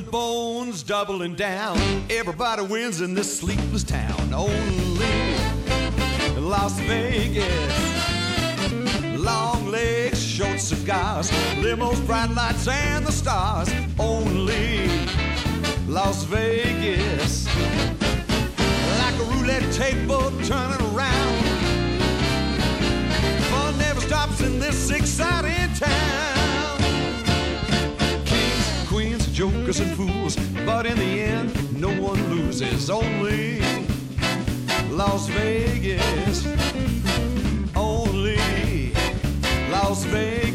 Jones doubling down. Everybody wins in this sleepless town. Only Las Vegas. Long legs, short cigars, limos, bright lights, and the stars. Only Las Vegas. Like a roulette table turning around. Fun never stops in this exciting town. Jokers, and fools. But in the end, no one loses. Only Las Vegas. Only Las Vegas.